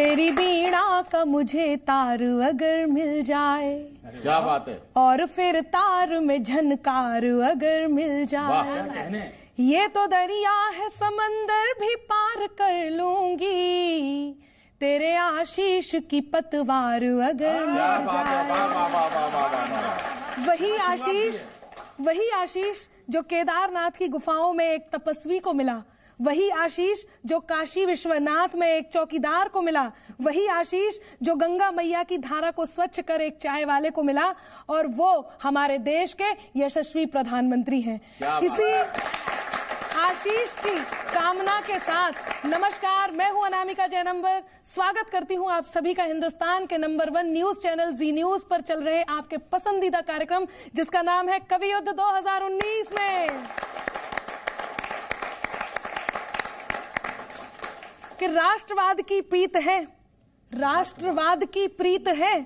तेरी बीणा का मुझे तार अगर मिल जाए। क्या बात है? और फिर तार में झनकार अगर मिल जाए। ये तो दरिया है समंदर भी पार कर लूँगी। तेरे आशीष की पतवार अगर मिल जाए वही आशीष वही आशीष जो केदारनाथ की गुफाओं में एक तपस्वी को मिला। वही आशीष जो काशी विश्वनाथ में एक चौकीदार को मिला। वही आशीष जो गंगा मैया की धारा को स्वच्छ कर एक चाय वाले को मिला। और वो हमारे देश के यशस्वी प्रधानमंत्री हैं। इसी आशीष की कामना के साथ नमस्कार मैं हूँ अनामिका जयनंबर स्वागत करती हूँ आप सभी का हिंदुस्तान के number one news channel Zee News पर चल रहे आपके पसंदीदा कार्यक्रम जिसका नाम है कवि युद्ध 2019 में। कि राष्ट्रवाद की प्रीत है। राष्ट्रवाद की प्रीत है।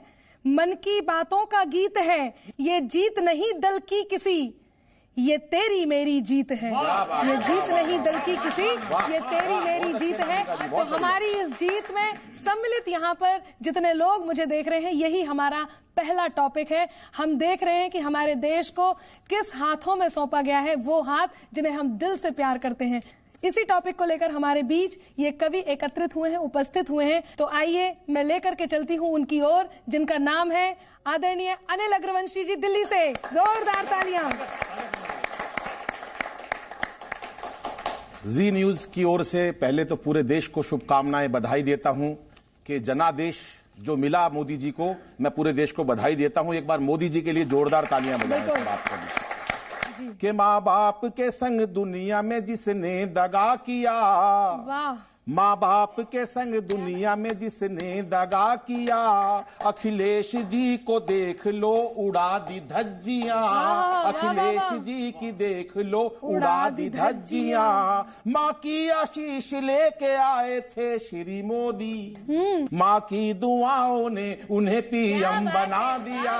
मन की बातों का गीत है। ये जीत नहीं दल की किसी। ये तेरी मेरी जीत है। ये जीत नहीं दल की किसी। ये तेरी मेरी जीत है। तो हमारी इस जीत में सम्मिलित यहाँ पर जितने लोग मुझे देख रहे हैं यही हमारा पहला टॉपिक है। हम देख रहे हैं कि हमारे देश को किस हाथों में सौंपा गया है वो हाथ जिन्हें हम दिल से प्यार करते हैं। इसी टॉपिक को लेकर हमारे बीच ये कवि एकत्रित हुए हैं उपस्थित हुए हैं। तो आइए मैं लेकर के चलती हूँ उनकी ओर जिनका नाम है आदरणीय अनिल अग्रवंशी जी दिल्ली से। जोरदार तालियाँ। जी न्यूज़ की ओर से पहले तो पूरे देश को शुभकामनाएँ बधाई देता हूँ कि जनादेश जो मिला मोदी जी को मैं पूरे देश को बधाई देता हूँ। एक बार मोदी जी के लिए जोरदार तालियाँ बजाएँ बिल्कुल। सब आप सभी। कि माँ बाप के संग दुनिया में जिसने दगा किया वाह। माँ बाप के संग दुनिया में जिसने दगा किया अखिलेश जी को देख लो उड़ा दी धज्जियाँ। अखिलेश जी की देख लो उड़ा दी धज्जिया। माँ की आशीष लेके आए थे श्री मोदी। माँ की दुआओं ने उन्हें पीएम बना दिया।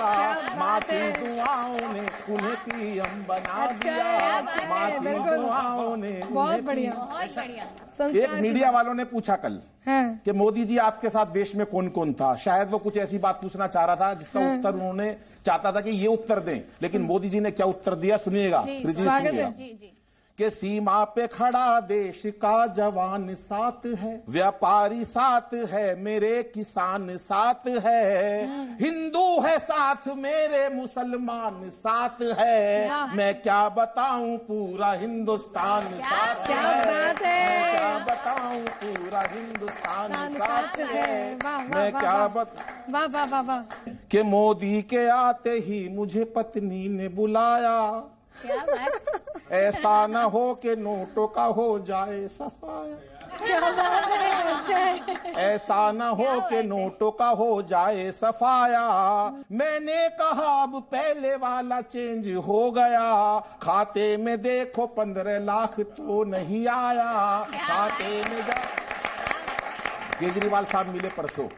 माँ की दुआओं ने उन्हें पीएम बना अच्छा दिया। अच्छा माँ की। दुआओं ने बहुत उन्हें बढ़िया। बहुत बढ़िया। एक मीडिया वालों ने पूछा कल हैं। कि मोदी जी आपके साथ देश में कौन कौन था? शायद वो कुछ ऐसी बात पूछना चाह रहा था जिसका उत्तर उन्होंने चाहता था कि ये उत्तर दें। लेकिन मोदी जी ने क्या उत्तर दिया? सुनिएगा। जी, स्वागत। है। जी जी। कि सीमा पे खड़ा देश का जवान साथ है व्यापारी साथ है मेरे किसान साथ है। हिंदू है साथ मेरे मुसलमान साथ है। मैं क्या बताऊँ पूरा हिंदुस्तान साथ क्या है। बात है। क्या बताऊँ पूरा हिंदुस्तान साथ है। मैं क्या वाह। बता वाह वाह वाह वाह। कि मोदी के आते ही मुझे पत्नी ने बुलाया। क्या बात? ऐसा न हो कि नोटों का हो जाए सफाया। क्या बात। ऐसा न हो कि नोटों का हो जाए सफाया। मैंने कहा अब पहले वाला चेंज हो गया। खाते में देखो पंद्रह लाख तो नहीं आया। खाते में जा केजरीवाल साहब मिले परसों।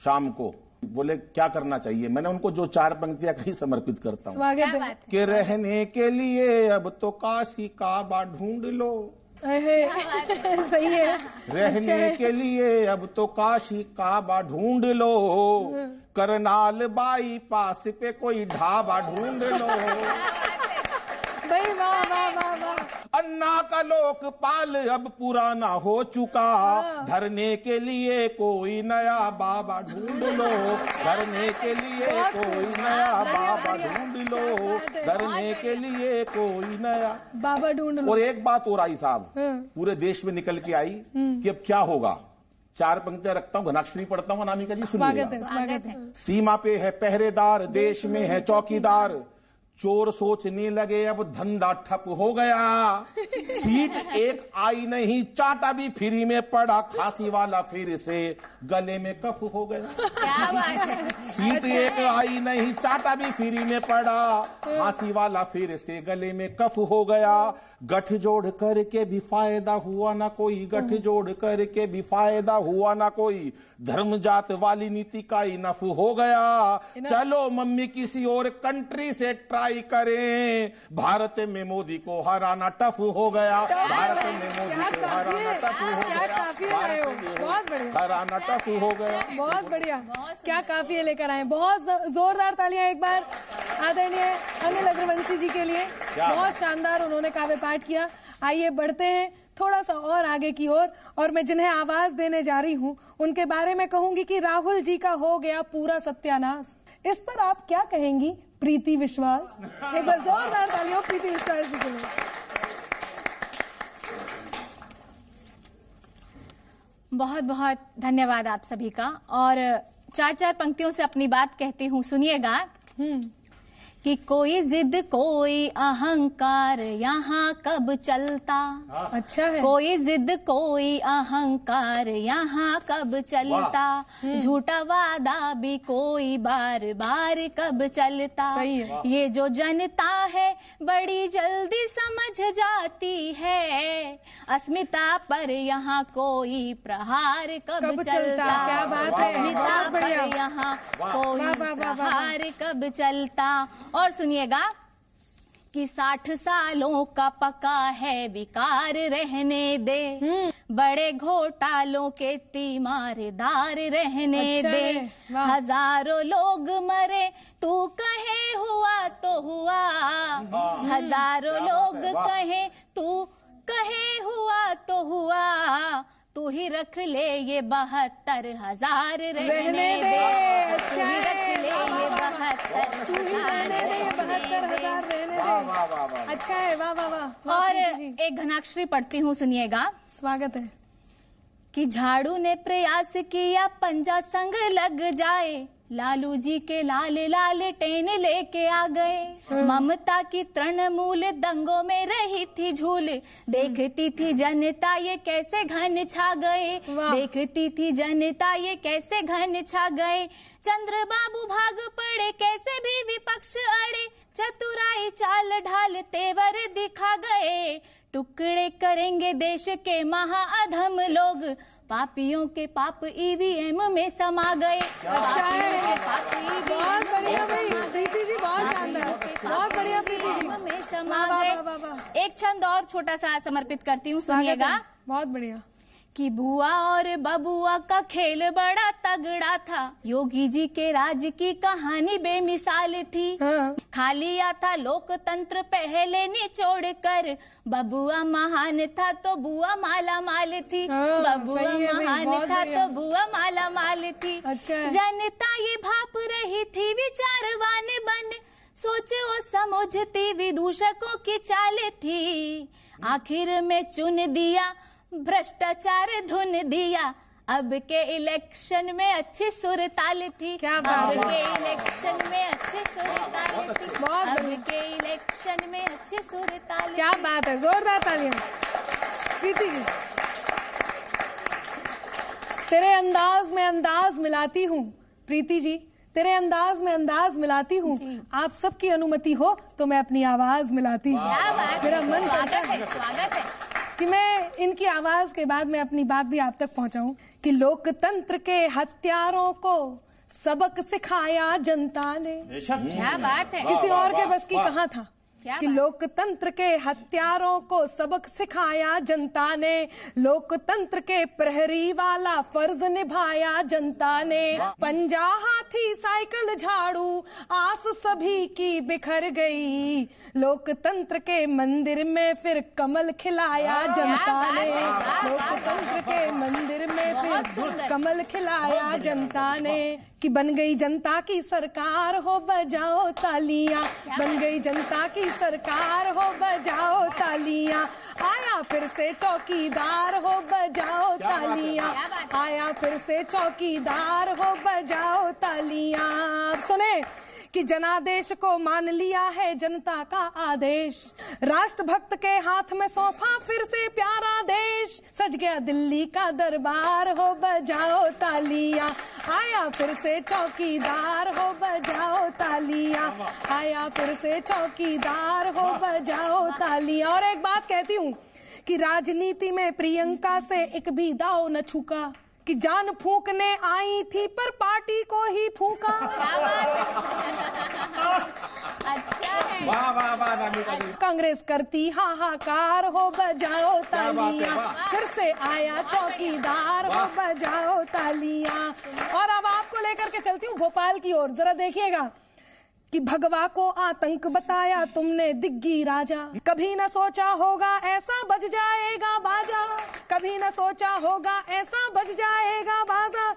शाम को। बोले क्या करना चाहिए? मैंने उनको जो चार पंक्तियाँ कहीं समर्पित करता हूँ। स्वागत क्या है? बात कि रहने के लिए अब तो काशी काबा ढूंढ लो। सही है। रहने के लिए अब तो काशी काबा ढूंढ लो। करनाल बाई पास पे कोई ढाबा ढूंढ लो। भाई वाह वाह। अन्ना का लोकपाल अब पुराना हो चुका। धरने के लिए कोई नया बाबा ढूंढ लो। धरने के लिए कोई नया बाबा ढूंढ लो। है। धरने के लिए कोई नया। बाबा ढूंढ लो। और एक बात और आई साहब हाँ। पूरे देश में निकल के आई कि अब क्या होगा? चार पंक्तियाँ रखता हूँ घनाक्षरी पढ़ता हूँ अनामिका जी स्वागत है स्वागत है। सीमा पे है पहरेदार देश में है चौकीदार। चोर सोचने लगे अब धंधा ठप हो गया। सीट एक आई नहीं चाटा भी फ्री में पड़ा खांसी वाला फिर से। गले में कफ हो गया। क्या बात है? सीट एक आई नहीं चाटा भी फ्री में पड़ा। फांसी वाला फिर से गले में कफ हो गया। गठ जोड़ करके भी फ़ायदा हुआ ना कोई। गठ जोड़ करके भी फ़ायदा हुआ ना कोई। धर्म जात वाली नीति का ही नफ हो गया। चलो मम्मी किसी और कंट्री से ट्राई करें। भारत में मोदी को हराना टफ हो गया। भारत में मोदी को हराना टफ हो गया। भारत में बहुत हराना टफ हो गया। बहुत बढ़िया। क्या काफ़ी लेकर आए। बहुत जोरदार तालियाँ एक बार। आदरणीय अनिल अग्रवंशी जी के लिए। बहुत शानदार उन्होंने काव्य पाठ किया। आइए बढ़ते हैं। थोड़ा सा और आगे की ओर। और मैं जिन्हें आवाज़ देने जा रही हूँ उनके बारे में कहूँगी कि राहुल जी का हो गया पूरा सत्यानाश। इस पर आप क्या कहेंगी? प्रीति विश्वास। एक बार जोरदार तालियों प्रीति विश्वास जी के लिए। बहुत बहुत धन्यवाद आप सभी का। और चार चार पंक्तियों से अपनी बात कहती हूँ। सुनिएगा? कि कोई जिद कोई अहंकार यहाँ कब चलता? अच्छा है। कोई जिद कोई अहंकार यहाँ कब चलता? झूठा वादा भी कोई बार बार कब चलता? सही है। ये जो जनता है बड़ी जल्दी समझ जाती है। अस्मिता पर यहाँ कोई प्रहार कब, कब चलता? क्या बात है? अस्मिता पर यहाँ कोई। प्रहार कब चलता? और सुनिएगा कि साठ सालों का पका है विकार रहने दे। बड़े घोटालों के तीमारदार रहने अच्छा दे। हज़ारों लोग मरे तू कहे हुआ तो हुआ। हज़ारों लोग कहे तू कहे हुआ तो हुआ। तू ही रख ले ये बहत्तर हज़ार रहने दे, दे। तू अच्छा ही। रख है, ले वाह, ये। बहत्तर हज़ार अच्छा है वाह वाह वाह वाह, और एक घनाक्षरी पढ़ती हूँ सुनिएगा। स्वागत है। कि झाड़ू ने प्रयास किया पंजा संग लग जाए। लालू जी के लाल लाल टेन लेके आ गए। ममता की तृणमूल दंगों में रही थी झूल। देखती थी जनता ये कैसे घन छा गए। देखती थी जनता ये कैसे घन छा गए। चंद्र बाबू भाग पड़े कैसे भी विपक्ष अड़े। चतुराई चाल ढाल तेवर दिखा गए। टुकड़े करेंगे देश के महाअधम लोग। पापियों के पाप ईवीएम में समा गए। अच्छा है। के पाप बहुत बढ़िया भाई। प्रीति जी बहुत शानदार। बढ़िया प्रीति जी में समा गए। एक छंद और छोटा सा समर्पित करती हूँ। सुनिएगा। बहुत बढ़िया। कि बुआ और बबुआ का खेल बड़ा तगड़ा था। योगी जी के राज की कहानी बेमिसाल थी। हाँ। खा लिया था लोकतंत्र पहले निचोड़ कर। बबुआ महान था तो बुआ माला माल थी। हाँ, बबुआ महान था तो बुआ माला माल थी। अच्छा। जनता ये भाप रही थी विचारवान बन। सोचे वो समझती विदूषकों की चाल थी। आखिर में चुन दिया भ्रष्टाचार धुन दिया। अब के इलेक्शन में अच्छी सुर ताल थी क्या बात अब के इलेक्शन में अच्छी सुर ताल थी बहुत अब के इलेक्शन में अच्छी सुर ताल क्या बात है। जोरदार तालियाँ। प्रीति जी तेरे अंदाज में अंदाज मिलाती हूँ। प्रीति जी तेरे अंदाज में अंदाज मिलाती हूँ। आप सबकी अनुमति हो तो मैं अपनी आवाज़ मिलाती हूँ। क्या बात मेरा मन स्वागत है। स्वागत है। कि मैं इनकी आवाज़ के बाद मैं अपनी बात भी आप तक पहुंचाऊं कि लोकतंत्र के हथियारों को सबक सिखाया जनता ने। क्या बात है। किसी और के बस की कहाँ था? कि लोकतंत्र के हत्यारों को सबक सिखाया जनता ने लोकतंत्र के प्रहरी वाला फ़र्ज़ निभाया जनता ने। पंजा हाथी साइकिल झाड़ू आस सभी की बिखर गई। लोकतंत्र के मंदिर में फिर कमल खिलाया जनता ने। लोकतंत्र के मंदिर में फिर कमल खिलाया जनता ने। कि बन गई जनता की सरकार हो बजाओ तालियाँ। बन गई जनता की सरकार हो बजाओ तालियाँ। आया फिर से चौकीदार हो बजाओ तालियाँ? आया फिर से चौकीदार हो बजाओ तालियाँ। सुने कि जनादेश को मान लिया है जनता का आदेश। राष्ट्रभक्त के हाथ में सौंपा फिर से प्यारा देश। सज गया दिल्ली का दरबार, हो बजाओ तालिया। आया फिर से चौकीदार, हो बजाओ तालिया। आया फिर से चौकीदार, हो बजाओ तालिया। और एक बात कहती हूँ कि राजनीति में प्रियंका से एक भी दाव न छूका। कि जान फूकने आई थी पर पार्टी को ही फूका। क्या बात है। अच्छा है। वाह वाह वाह कांग्रेस करती हाहाकार हो बजाओ तालियाँ। फिर से आया चौकीदार हो बजाओ तालियाँ। और अब आपको लेकर के चलती हूँ भोपाल की ओर। जरा देखिएगा। कि भगवा को आतंक बताया तुमने दिग्गी राजा। कभी न सोचा होगा ऐसा बज जाएगा बाजा। कभी न सोचा होगा ऐसा बज जाएगा बाजा।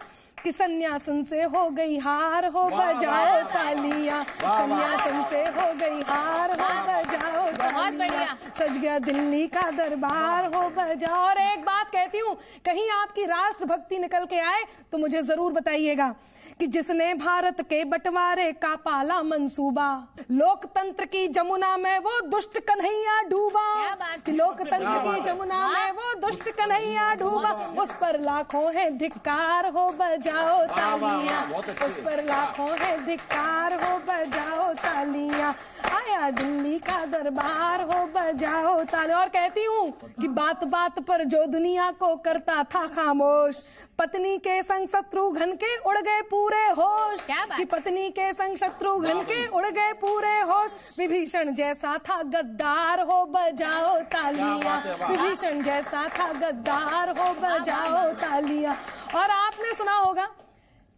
कि सन्यासन से हो गई हार हो बजाओ। तालियाँ। सन्यासन से हो गई हार हो बजाओ बहुत बढ़िया। सज गया दिल्ली का दरबार हो बजाओ। और एक बात कहती हूँ कहीं आपकी राष्ट्रभक्ति निकल के आए तो मुझे ज़रूर बताइएगा। कि जिसने भारत के बंटवारे का पाला मंसूबा लोकतंत्र की जमुना में वो दुष्ट कन्हैया डूबा। क्या बात कि है? लोकतंत्र की जमुना में वो दुष्ट कन्हैया डूबा। उस पर लाखों है धिक्कार हो बजाओ तालियाँ। उस पर लाखों है धिक्कार हो बजाओ तालियाँ। आया दिल्ली का दरबार हो बजाओ ताली और कहती हूँ कि बात बात पर जो दुनिया को करता था खामोश पत्नी के संग शत्रु घन के उड़ गए पूरे। होश क्या बात? कि पत्नी के संग शत्रु घन के उड़ गए पूरे होश। विभीषण जैसा था गद्दार हो बजाओ तालियाँ। विभीषण जैसा था गद्दार हो बजाओ तालिया। और आपने सुना होगा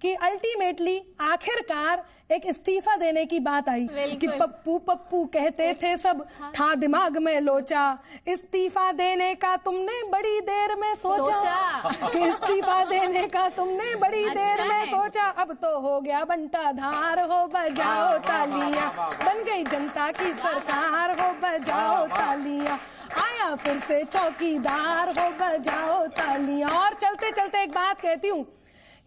कि अल्टीमेटली आखिरकार एक इस्तीफा देने की बात आई। कि पप्पू पप्पू कहते थे सब हाँ। था दिमाग में लोचा इस्तीफा देने का तुमने बड़ी देर में सोचा, सोचा। कि इस्तीफा देने का तुमने बड़ी अच्छा देर में सोचा। अब तो हो गया बंटा धार हो बजाओ तालियाँ। बन गई जनता की सरकार हो बजाओ तालियाँ। आया फिर से चौकीदार हो बजाओ तालियाँ। और चलते चलते एक बात कहती हूँ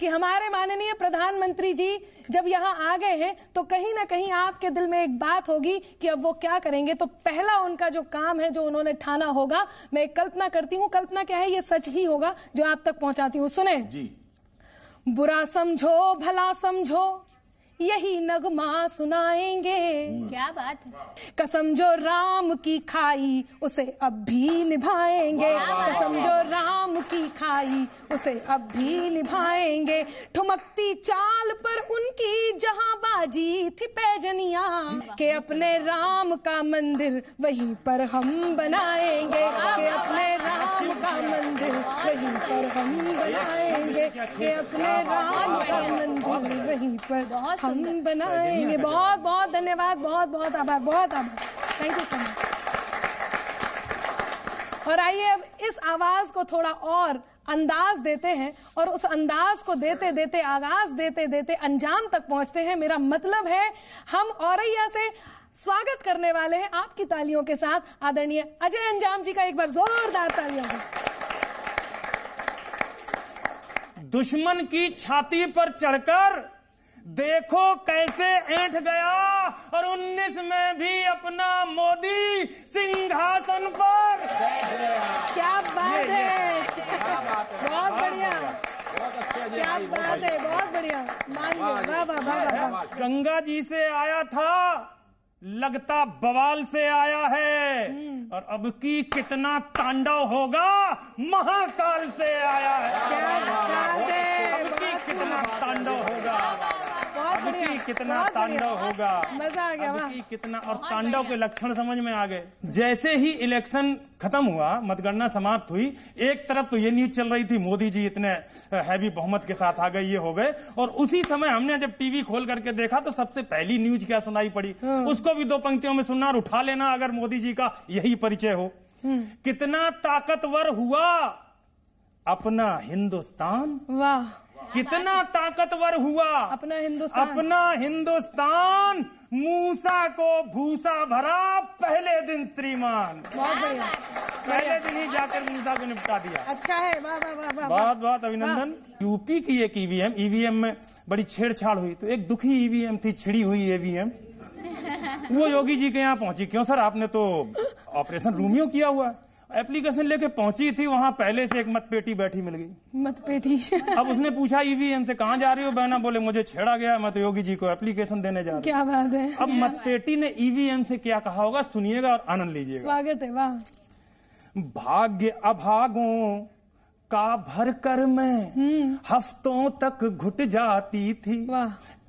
कि हमारे माननीय प्रधानमंत्री जी जब यहाँ आ गए हैं तो कहीं ना कहीं आपके दिल में एक बात होगी कि अब वो क्या करेंगे। तो पहला उनका जो काम है जो उन्होंने ठाना होगा मैं एक कल्पना करती हूँ। कल्पना क्या है? ये सच ही होगा जो आप तक पहुंचाती हूँ। सुने? जी। बुरा समझो भला समझो। यही नगमा सुनाएँगे। क्या बात है? कसम जो राम की खाई उसे अब भी निभाएँगे। कसम जो राम की खाई उसे अब भी निभाएँगे। ठुमकती चाल पर उनकी जहाँ बाजी थी पैजनिया के अपने राम का मंदिर वहीं पर हम बनाएँगे। के अपने राम का मंदिर वहीं पर हम बनाएँगे। के अपने राम का मंदिर वहीं पर हम बनाएँगे। बहुत बहुत धन्यवाद बहुत बहुत आभार बहुत आभार। थैंक यू सो मच और आइए अब इस आवाज़ को थोड़ा और अंदाज देते हैं और उस अंदाज को देते देते आगाज़ देते देते अंजाम तक पहुँचते हैं। मेरा मतलब है हम औरैया से स्वागत करने वाले हैं आपकी तालियों के साथ। आदरणीय अजय अंजाम जी का एक बार जोरदार तालियों दुश्मन की छाती पर चढ़कर देखो कैसे ऐंठ गया और 19 में भी अपना मोदी सिंहासन पर। क्या बात है। बहुत बढ़िया। बहुत। क्या बात है। बहुत बढ़िया। मान गंगा जी से आया था लगता बवाल से आया है। और अब की कितना तांडव होगा महाकाल से आया है। क्या बात है। अब की कितना तांडव होगा बहुत अब बढ़िया की कितना तांडव होगा। मज़ा आ गया अब की कितना और तांडव के लक्षण समझ में आ गए। जैसे ही इलेक्शन खत्म हुआ मतगणना समाप्त हुई एक तरफ़ तो ये न्यूज़ चल रही थी मोदी जी इतने हैवी बहुमत के साथ आ गए ये हो गए। और उसी समय हमने जब टीवी खोल करके देखा तो सबसे पहली न्यूज़ क्या सुनाई पड़ी? उसको भी दो पंक्तियों में सुनना और उठा लेना अगर मोदी जी का यही परिचय हो। कितना ताकतवर हुआ अपना हिंदुस्तान? वाह। कितना ताकतवर हुआ। अपना हिंदुस्तान। अपना हिंदुस्तान मूसा को भूसा भरा पहले दिन श्रीमान। पहले दिन ही जाकर मूसा को निपटा दिया। अच्छा है वाह वाह वाह वाह बहुत बहुत अभिनंदन। यूपी की एक ईवीएम ईवीएम में बड़ी छेड़छाड़ हुई। तो एक दुखी ईवीएम थी छिड़ी हुई ईवीएम। वो योगी जी के यहाँ पहुँची। क्यों सर? आपने तो ऑपरेशन रूमियो किया हुआ है। एप्लीकेशन लेके पहुँची थी वहाँ पहले से एक मतपेटी बैठी मिल गई। मतपेटी। अब उसने पूछा ईवीएम से कहा जा रही हो बहना? बोले मुझे छेड़ा गया मैं तो योगी जी को एप्लीकेशन देने जा रहा क्या बात हूँ। अब मतपेटी ने ईवीएम से क्या कहा होगा सुनिएगा और आनंद लीजिएगा। स्वागत है वाह। भाग्य अभागों का भर कर मैं हफ्तों तक घुट जाती थी।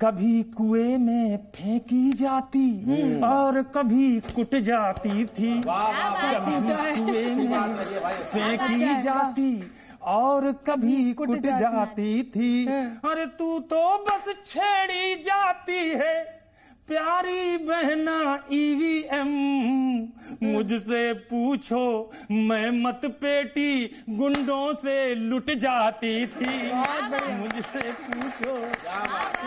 कभी कुएँ में फेंकी जाती और कभी कुट जाती थी। कभी कुएँ में फेंकी जाती और कभी कुट कुट जाती। जाती थी। अरे तू तो बस छेड़ी जाती है। प्यारी बहना ईवीएम, मुझसे पूछो, मैं मत पेटी, गुंडों से लुट जाती थी। मुझसे पूछो।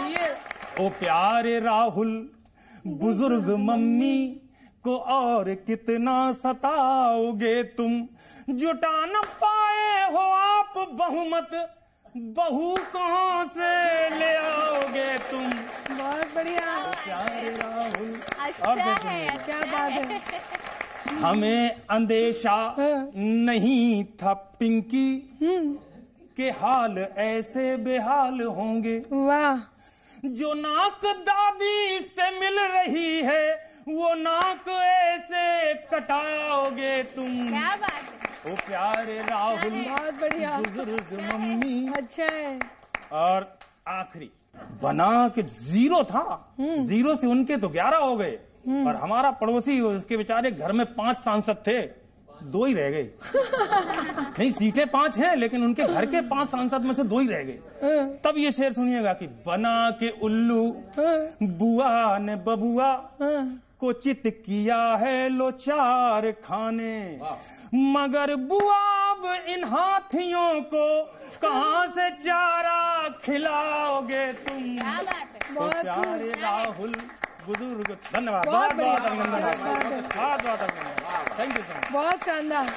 ये, ओ प्यारे राहुल, बुज़ुर्ग मम्मी को और कितना सताओगे तुम? जुटा न पाए हो आप बहुमत बहू कहाँ से ले आओगे तुम? बहुत बढ़िया। प्यारे राहुल अच्छा है सुनिएगा। क्या बात है? हमें अंदेशा हाँ। नहीं था पिंकी के हाल ऐसे बेहाल होंगे। वाह। जो नाक दादी से मिल रही है वो नाक ऐसे कटाओगे तुम। क्या बात है। ओ प्यारे राहुल बहुत बढ़िया। मम्मी। अच्छा है। और आखिरी बना के ज़ीरो था। ज़ीरो से उनके तो ग्यारह हो गए। और हमारा पड़ोसी उसके बेचारे घर में पाँच सांसद थे। दो ही रह गए। नहीं सीटें पाँच हैं लेकिन उनके घर के पाँच सांसद में से दो ही रह गए। तब ये शेर सुनिएगा कि बना के उल्लू बुआ ने बबुआ को चित किया है लो चार खाने मगर बुआ अब इन हाथियों को कहाँ से चारा खिलाओगे तुम? क्या बात तो प्यारे राहुल बुज़ुर्ग धन्यवाद। बहुत बहुत अभिनंदन बहुत बहुत बहुत अभिनंदन। थैंक यू सो मच बहुत शानदार।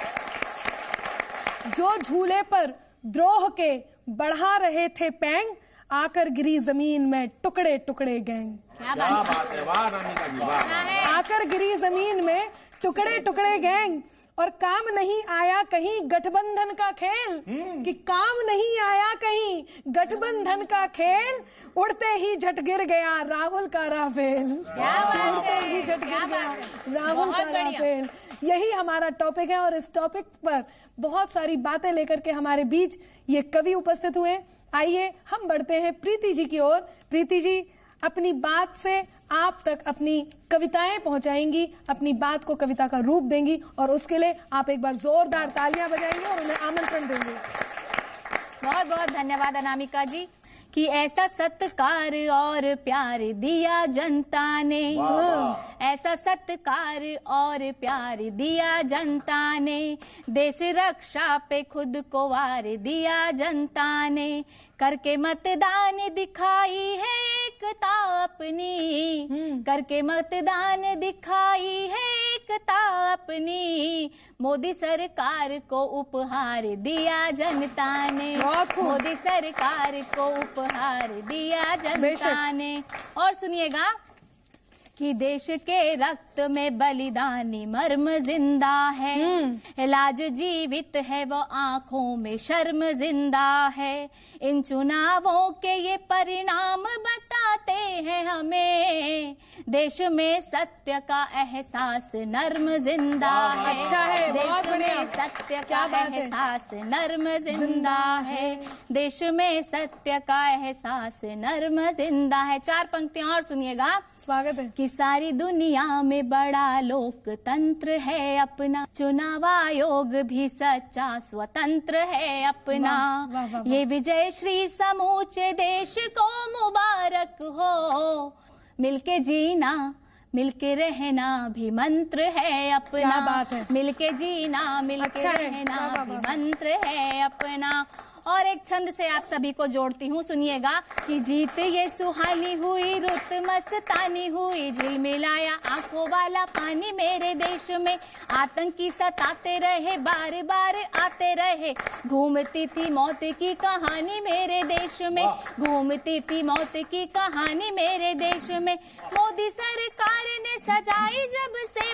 जो झूले पर द्रोह के बढ़ा रहे थे पैंग आकर गिरी ज़मीन में टुकड़े टुकड़े गैंग। क्या बात है? वाह आकर गिरी ज़मीन में टुकड़े टुकड़े गैंग। और काम नहीं आया कहीं गठबंधन का खेल। कि काम नहीं आया कहीं गठबंधन का खेल। उड़ते ही झट गिर गया राहुल का राफेल। उड़ते ही झट गिर गया राहुल का राफेल। यही हमारा टॉपिक है और इस टॉपिक पर बहुत सारी बातें लेकर के हमारे बीच ये कवि उपस्थित हुए। हैं। आइए हम बढ़ते हैं प्रीति जी की ओर। प्रीति जी, अपनी बात से आप तक अपनी कविताएँ पहुंचाएँगी, अपनी बात को कविता का रूप देंगी और उसके लिए आप एक बार जोरदार तालियाँ बजाएँगे और उन्हें आमंत्रण देंगे। बहुत बहुत धन्यवाद अनामिका जी। कि ऐसा सत्कार और प्यार दिया जनता ने। ऐसा सत्कार और प्यार दिया जनता ने। देश रक्षा पे खुद को वार दिया जनता ने। करके मतदान दिखाई है एकता अपनी करके मतदान दिखाई है एकता अपनी मोदी सरकार को उपहार दिया जनता ने। मोदी सरकार को उपहार दिया जनता ने। और सुनिएगा कि देश के रक्त में बलिदानी मर्म ज़िंदा है। इलाज जीवित है वो आँखों में शर्म ज़िंदा है। इन चुनावों के ये परिणाम बताते हैं हमें। देश में सत्य का एहसास नर्म ज़िंदा है। अच्छा है, देश में सत्य का एहसास नर्म ज़िंदा है। देश में सत्य का एहसास नर्म ज़िंदा है। चार पंक्तियाँ और सुनिएगा। स्वागत है। सारी दुनिया में बड़ा लोकतंत्र है अपना। चुनाव आयोग भी सच्चा स्वतंत्र है अपना। वाह, वाह, वाह। ये विजय श्री समूचे देश को मुबारक हो। मिलके जीना मिलके रहना भी मंत्र है अपना। बात है। मिलके जीना मिलके अच्छा रहना भी मंत्र है अपना। और एक छंद से आप सभी को जोड़ती हूँ सुनिएगा कि जीत ये सुहानी हुई रुत मस्तानी हुई झील मिलाया आँखों वाला पानी मेरे देश में। आतंकी सताते रहे बार बार आते रहे। घूमती थी मौत की कहानी मेरे देश में। घूमती थी मौत की कहानी मेरे देश में। मोदी सरकार ने सजाई जब से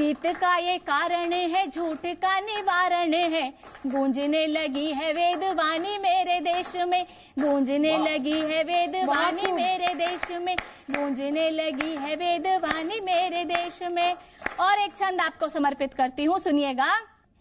जीत का ये कारण है झूठ का निवारण है। गूंजने लगी है वेदवाणी मेरे देश में। गूंजने लगी है वेद वेदवाणी मेरे देश में। गूंजने लगी है वेद वेदवाणी मेरे देश में। और एक छंद आपको समर्पित करती हूँ सुनिएगा।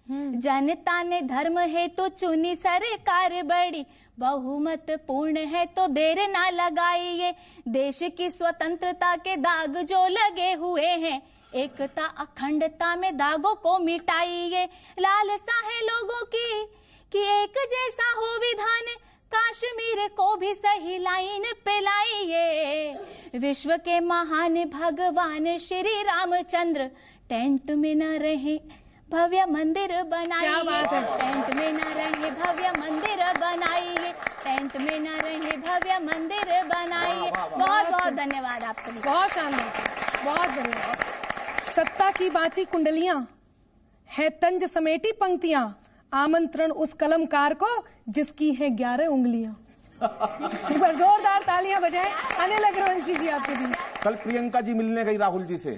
जनता ने धर्म है तो चुनी सरकार बड़ी। बहुमत पूर्ण है तो देर ना लगाइए। देश की स्वतंत्रता के दाग जो लगे हुए हैं। एकता अखंडता में दागों को मिटाइए। लालसा है लोगों की कि एक जैसा हो विधान कश्मीर को भी सही लाइन पे लाइए। विश्व के महान भगवान श्री रामचंद्र टेंट में न रहे भव्य मंदिर बनाइए? टेंट में न रहे भव्य मंदिर बनाइए। टेंट में न रहे भव्य मंदिर बनाइए। बहुत बहुत धन्यवाद आप सभी। बहुत शानदार बहुत बढ़िया सत्ता की बाची कुंडलियाँ है तंज समेटी पंक्तियाँ आमंत्रण उस कलमकार को जिसकी है ग्यारह उंगलियाँ। एक बार जोरदार तालियाँ बजाएँ अनिल अग्रवंशी जी आपके बीच। कल प्रियंका जी मिलने गई राहुल जी से।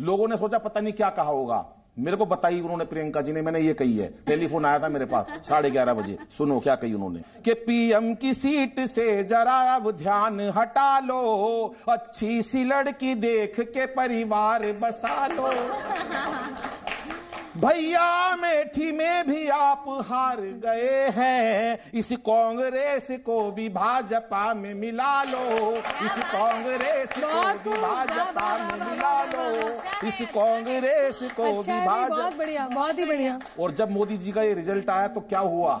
लोगों ने सोचा पता नहीं क्या कहा होगा। मेरे को बताई उन्होंने प्रियंका जी ने, मैंने ये कही है। टेलीफोन आया था मेरे पास साढ़े ग्यारह बजे। सुनो क्या कही उन्होंने। कि पीएम की सीट से जरा अब ध्यान हटा लो, अच्छी सी लड़की देख के परिवार बसा लो। भैया मेठी में भी आप हार गए हैं। इस कांग्रेस को भी भाजपा में मिला लो। इस कांग्रेस को भी भाजपा में मिला लो। इस कांग्रेस को अच्छा भी भाजपा बहुत बढ़िया बहुत ही बढ़िया। और जब मोदी जी का ये रिज़ल्ट आया तो क्या हुआ?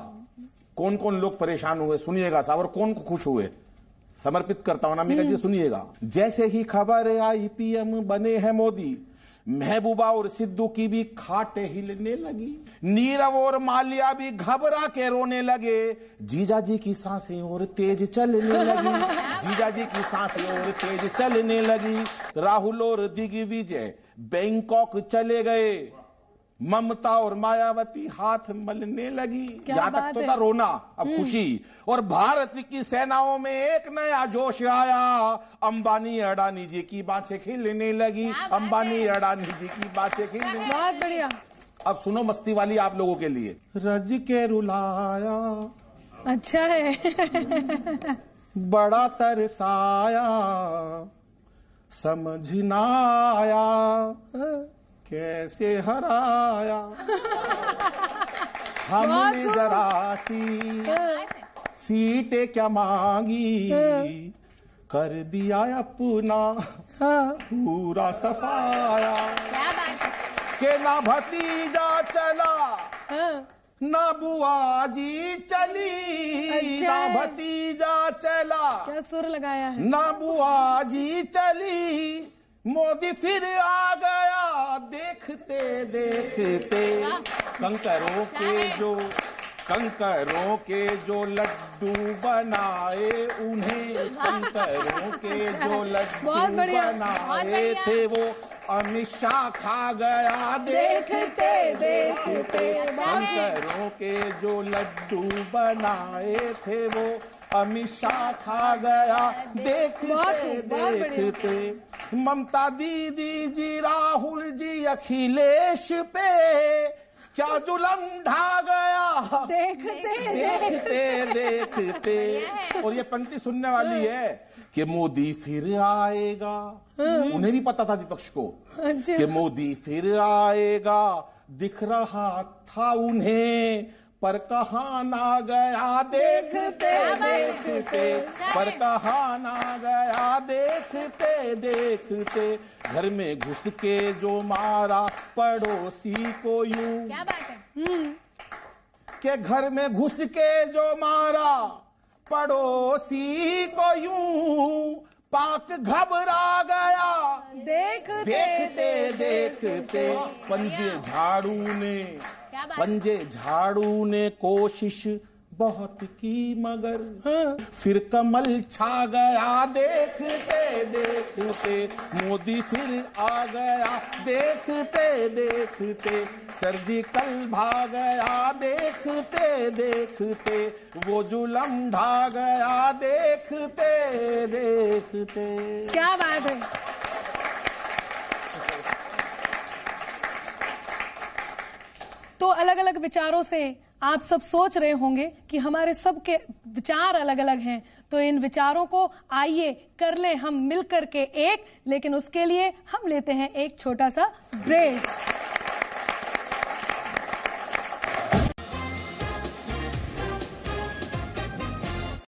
कौन कौन लोग परेशान हुए? सुनिएगा और कौन खुश हुए? समर्पित करता हूँ नामिका जी सुनिएगा। जैसे ही खबर आई पीएम बने हैं मोदी महबूबा और सिद्धू की भी खाटे हिलने लगी। नीरव और मालिया भी घबरा के रोने लगे। जीजा जी की साँसें और तेज चलने लगी। जीजा जी की साँसें और तेज चलने लगी। राहुल और दिग्विजय बैंकॉक चले गए। ममता और मायावती हाथ मलने लगी। क्या यहाँ तक बात तो है। था रोना अब खुशी। और भारत की सेनाओं में एक नया जोश आया। अंबानी अडानी जी की बातें खिलने लगी। अंबानी अडानी जी की बातें खिलने लगी। बहुत बढ़िया। अब सुनो मस्ती वाली आप लोगों के लिए। रज के रुलाया। अच्छा है। बड़ा तरसाया। समझ ना आया। कैसे हराया? हमने जरा सी सीटें क्या मांगी? कर दिया अपना हाँ। पूरा सफाया। क्या बात के ना भतीजा चला हाँ। ना बुआ जी चली अच्छा। ना भतीजा चला क्या सुर लगाया है। ना बुआ जी चली। मोदी फिर आ गया देखते देखते। कंकरों के जो कंकरों के जो लड्डू बनाए उन्हें कंकरों के जो लड्डू बनाए थे वो अमित शाह खा गया। देखते देखते कंकरों के जो लड्डू बनाए थे वो अमित शाह खा गया। देखते। देखते। ममता दीदी जी राहुल जी अखिलेश पे। क्या जुलम ढा गया? देखते देखते। देखते और ये पंक्ति सुनने वाली है कि मोदी फिर आएगा। उन्हें भी पता था विपक्ष को अच्छा। कि मोदी फिर आएगा। दिख रहा था उन्हें पर कहा ना गया देखते देखते। पर कहा ना गया देखते देखते। घर में घुस के जो मारा पड़ोसी को यूँ। क्या बात है? के घर में घुस के जो मारा पड़ोसी को यूँ। पाक घबरा गया। देखते देखते देखते पंजे झाड़ू ने पंजे झाड़ू ने कोशिश बहुत की मगर। फिर कमल छा गया देखते देखते। मोदी फिर आ गया देखते देखते। सर्जिकल भाग गया देखते देखते। वो जुलम ढा गया देखते देखते। क्या बात है। तो अलग अलग विचारों से आप सब सोच रहे होंगे कि हमारे सबके विचार अलग अलग हैं तो इन विचारों को आइए कर ले हम मिलकर के एक, लेकिन उसके लिए हम लेते हैं एक छोटा सा ब्रेक